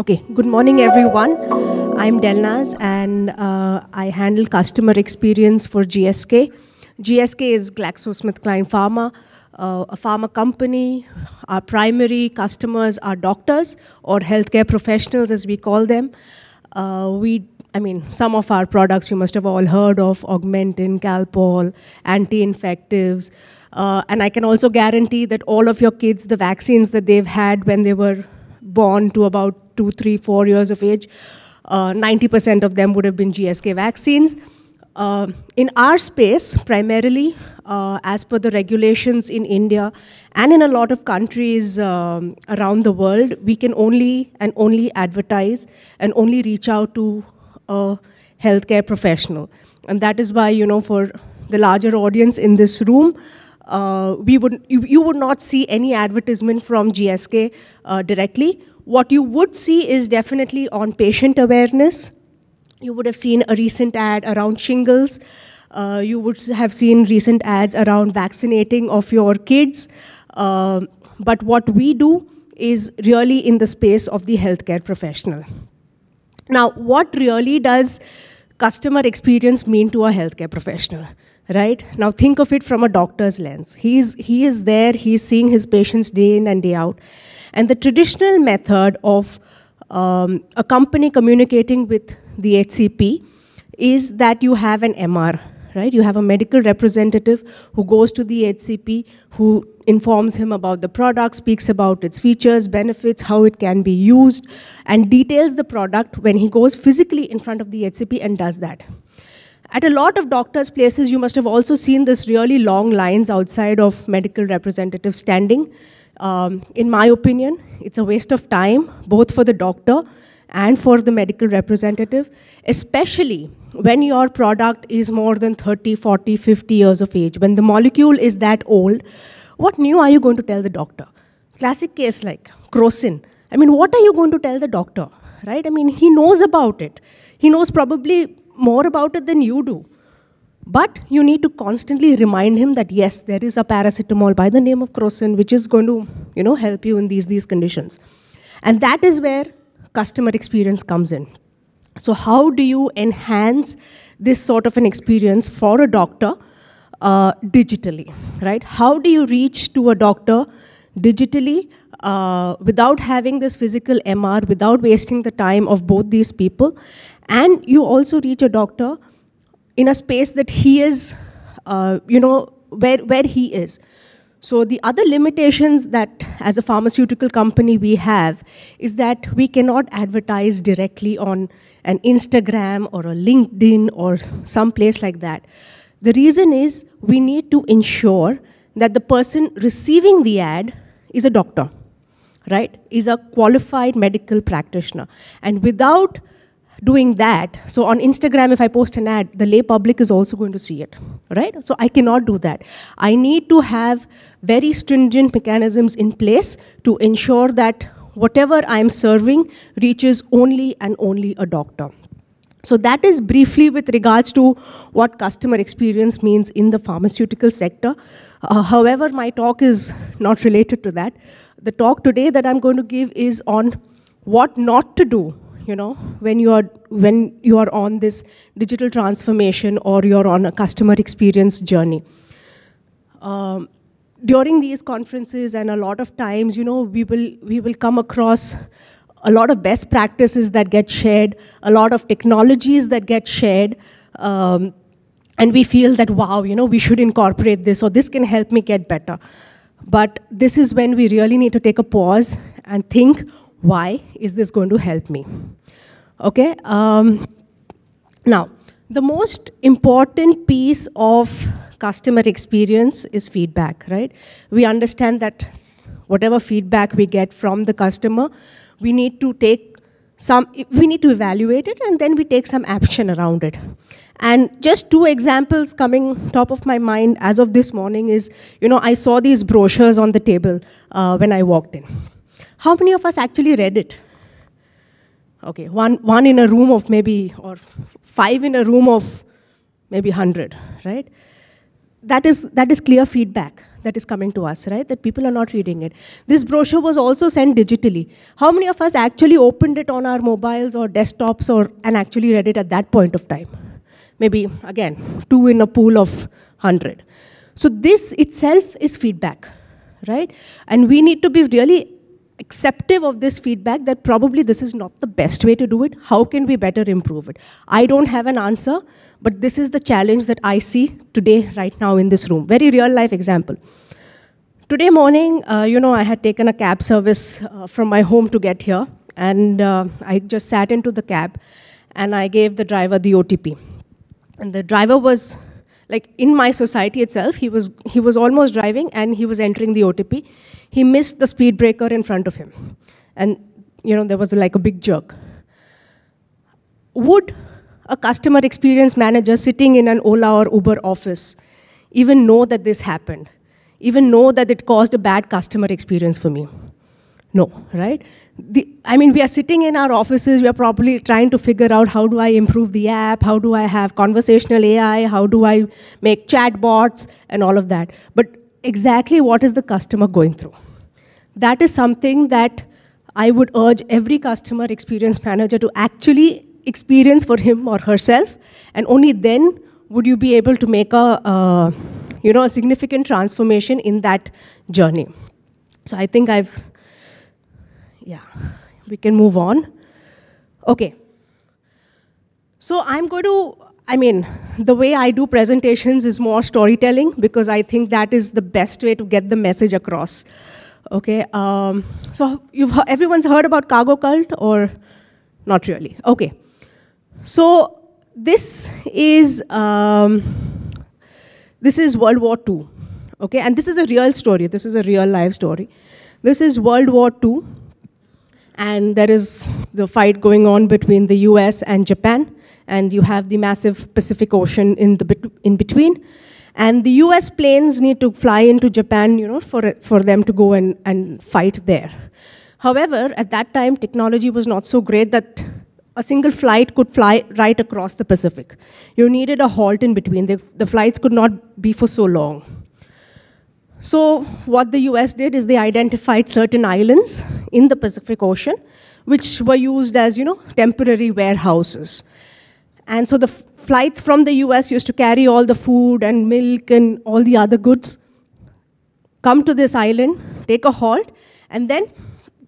Okay, good morning everyone. I'm Delnaaz and uh, I handle customer experience for GSK. GSK is GlaxoSmithKline Pharma, uh, a pharma company. Our primary customers are doctors or healthcare professionals as we call them. Uh, we, I mean, some of our products you must have all heard of, Augmentin, Calpol, anti-infectives. Uh, and I can also guarantee that all of your kids, the vaccines that they've had when they were born to about two, three, four years of age, 90% uh, of them would have been GSK vaccines. Uh, in our space, primarily, uh, as per the regulations in India and in a lot of countries um, around the world, we can only and only advertise and only reach out to a healthcare professional. And that is why, you know, for the larger audience in this room, uh, we would, you, you, would not see any advertisement from GSK uh, directly. What you would see is definitely on patient awareness. You would have seen a recent ad around shingles. Uh, you would have seen recent ads around vaccinating of your kids. Uh, but what we do is really in the space of the healthcare professional. Now, what really does customer experience mean to a healthcare professional? Right? Now think of it from a doctor's lens. He's, he is there, he's seeing his patients day in and day out. And the traditional method of um, a company communicating with the HCP is that you have an MR, right? You have a medical representative who goes to the HCP, who informs him about the product, speaks about its features, benefits, how it can be used, and details the product when he goes physically in front of the HCP and does that. At a lot of doctors' places, you must have also seen this really long lines outside of medical representatives standing. Um, in my opinion, it's a waste of time, both for the doctor and for the medical representative, especially when your product is more than 30, 40, 50 years of age. When the molecule is that old, what new are you going to tell the doctor? Classic case like crocin. I mean, what are you going to tell the doctor, right? I mean, he knows about it. He knows probably more about it than you do. But you need to constantly remind him that yes, there is a paracetamol by the name of crocin, which is going to you know, help you in these, these conditions. And that is where customer experience comes in. So how do you enhance this sort of an experience for a doctor uh, digitally, right? How do you reach to a doctor digitally uh, without having this physical MR, without wasting the time of both these people, and you also reach a doctor in a space that he is, uh, you know, where, where he is. So the other limitations that as a pharmaceutical company we have is that we cannot advertise directly on an Instagram or a LinkedIn or some place like that. The reason is we need to ensure that the person receiving the ad is a doctor, right? Is a qualified medical practitioner. And without doing that, so on Instagram, if I post an ad, the lay public is also going to see it, right? So I cannot do that. I need to have very stringent mechanisms in place to ensure that whatever I'm serving reaches only and only a doctor. So that is briefly with regards to what customer experience means in the pharmaceutical sector. Uh, however, my talk is not related to that. The talk today that I'm going to give is on what not to do you know, when you are when you are on this digital transformation or you're on a customer experience journey. Um, during these conferences and a lot of times, you know, we will we will come across a lot of best practices that get shared, a lot of technologies that get shared, um, and we feel that wow, you know, we should incorporate this or this can help me get better. But this is when we really need to take a pause and think why is this going to help me? Okay, um, now, the most important piece of customer experience is feedback, right? We understand that whatever feedback we get from the customer, we need to take some, we need to evaluate it and then we take some action around it. And just two examples coming top of my mind as of this morning is, you know, I saw these brochures on the table uh, when I walked in. How many of us actually read it? Okay, one, one in a room of maybe, or five in a room of maybe 100, right? that is, that is clear feedback that is coming to us, right? That people are not reading it. This brochure was also sent digitally. How many of us actually opened it on our mobiles or desktops or, and actually read it at that point of time? Maybe, again, two in a pool of 100. So this itself is feedback, right? And we need to be really acceptive of this feedback that probably this is not the best way to do it. How can we better improve it? I don't have an answer, but this is the challenge that I see today, right now in this room. Very real life example. Today morning, uh, you know, I had taken a cab service uh, from my home to get here, and uh, I just sat into the cab, and I gave the driver the OTP. And the driver was, like, in my society itself, he was, he was almost driving, and he was entering the OTP he missed the speed breaker in front of him. And, you know, there was like a big jerk. Would a customer experience manager sitting in an Ola or Uber office even know that this happened? Even know that it caused a bad customer experience for me? No, right? The, I mean, we are sitting in our offices, we are probably trying to figure out how do I improve the app, how do I have conversational AI, how do I make chatbots, and all of that. But exactly what is the customer going through. That is something that I would urge every customer experience manager to actually experience for him or herself, and only then would you be able to make a, you know, a significant transformation in that journey. So I think I've, yeah, we can move on. Okay. So I'm going to I mean, the way I do presentations is more storytelling because I think that is the best way to get the message across. Okay, um, so you've everyone's heard about cargo cult or not really? Okay, so this is um, this is World War II. Okay, and this is a real story. This is a real life story. This is World War II, and there is the fight going on between the U.S. and Japan and you have the massive Pacific Ocean in, the in between. And the US planes need to fly into Japan, you know, for, for them to go and, and fight there. However, at that time, technology was not so great that a single flight could fly right across the Pacific. You needed a halt in between. The, the flights could not be for so long. So what the US did is they identified certain islands in the Pacific Ocean, which were used as, you know, temporary warehouses. And so the flights from the US used to carry all the food and milk and all the other goods, come to this island, take a halt, and then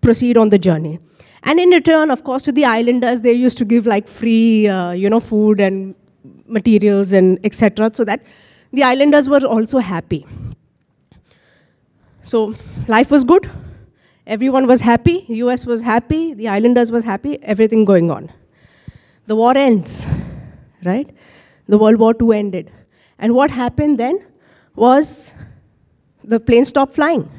proceed on the journey. And in return, of course, to the islanders, they used to give like free, uh, you know, food and materials and etc. So that the islanders were also happy. So life was good. Everyone was happy. US was happy. The islanders was happy. Everything going on. The war ends right? The World War II ended. And what happened then was the plane stopped flying.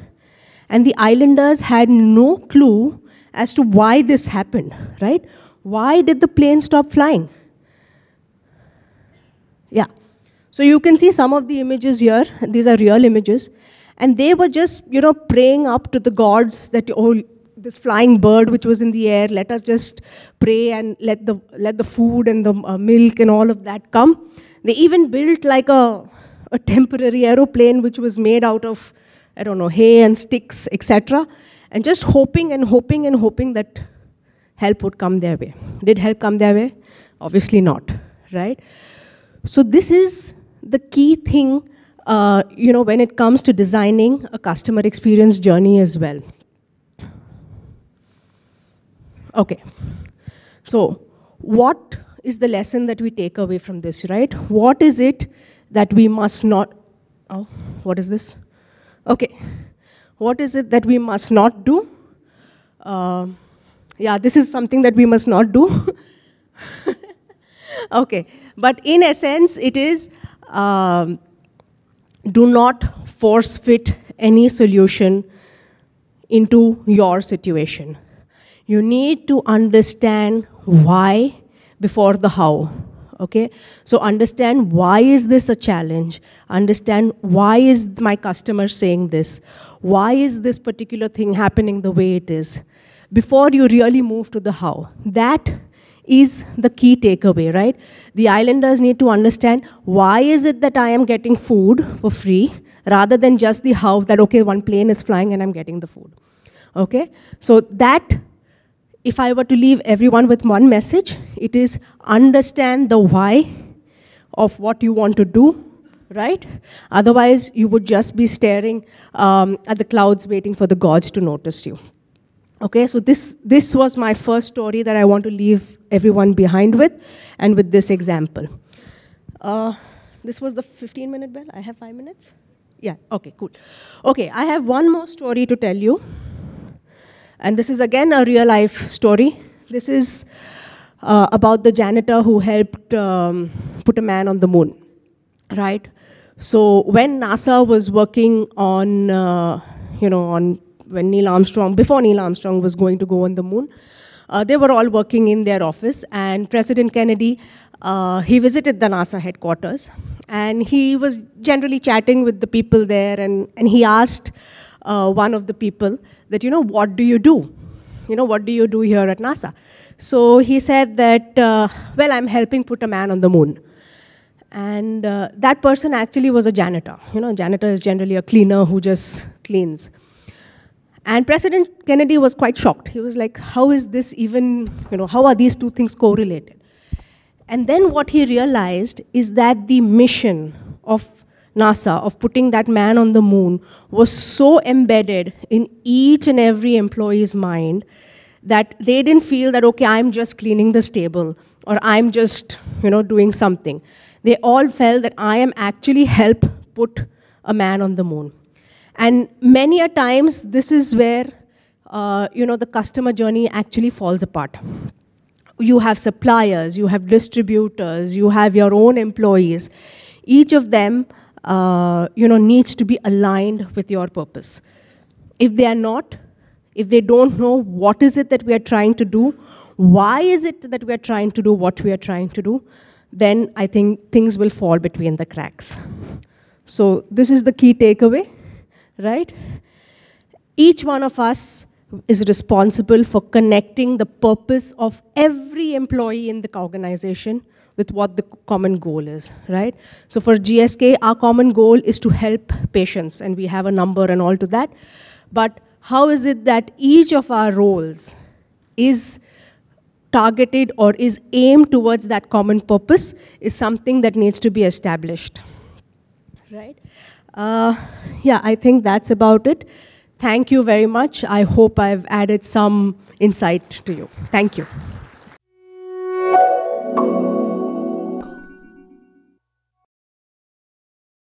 And the islanders had no clue as to why this happened, right? Why did the plane stop flying? Yeah. So you can see some of the images here. These are real images. And they were just, you know, praying up to the gods that, oh, this flying bird which was in the air, let us just pray and let the, let the food and the uh, milk and all of that come. They even built like a, a temporary aeroplane which was made out of, I don't know, hay and sticks, etc. And just hoping and hoping and hoping that help would come their way. Did help come their way? Obviously not, right? So this is the key thing, uh, you know, when it comes to designing a customer experience journey as well. Okay. So, what is the lesson that we take away from this, right? What is it that we must not, oh, what is this? Okay. What is it that we must not do? Uh, yeah, this is something that we must not do. okay. But in essence, it is um, do not force fit any solution into your situation. You need to understand why before the how. Okay? So understand why is this a challenge? Understand why is my customer saying this? Why is this particular thing happening the way it is? Before you really move to the how. That is the key takeaway, right? The islanders need to understand why is it that I am getting food for free rather than just the how that, okay, one plane is flying and I'm getting the food. Okay? So that, if I were to leave everyone with one message, it is understand the why of what you want to do, right? Otherwise, you would just be staring um, at the clouds waiting for the gods to notice you. Okay, so this, this was my first story that I want to leave everyone behind with, and with this example. Uh, this was the 15 minute bell. I have five minutes? Yeah, okay, cool. Okay, I have one more story to tell you. And this is again a real life story. This is uh, about the janitor who helped um, put a man on the moon, right? So when NASA was working on, uh, you know, on when Neil Armstrong, before Neil Armstrong was going to go on the moon, uh, they were all working in their office, and President Kennedy, uh, he visited the NASA headquarters, and he was generally chatting with the people there, and, and he asked uh, one of the people that, you know, what do you do? You know, what do you do here at NASA? So he said that, uh, well, I'm helping put a man on the moon. And uh, that person actually was a janitor. You know, janitor is generally a cleaner who just cleans. And President Kennedy was quite shocked. He was like, how is this even, you know, how are these two things correlated? And then what he realized is that the mission of NASA, of putting that man on the moon, was so embedded in each and every employee's mind that they didn't feel that, okay, I'm just cleaning the stable or I'm just, you know, doing something. They all felt that I am actually help put a man on the moon. And many a times, this is where, uh, you know, the customer journey actually falls apart. You have suppliers, you have distributors, you have your own employees. Each of them, uh, you know, needs to be aligned with your purpose. If they are not, if they don't know what is it that we are trying to do, why is it that we are trying to do what we are trying to do, then I think things will fall between the cracks. So this is the key takeaway, right? Each one of us is responsible for connecting the purpose of every employee in the organization with what the common goal is, right? So for GSK, our common goal is to help patients, and we have a number and all to that. But how is it that each of our roles is targeted or is aimed towards that common purpose is something that needs to be established. Right? Uh, yeah, I think that's about it. Thank you very much. I hope I've added some insight to you. Thank you.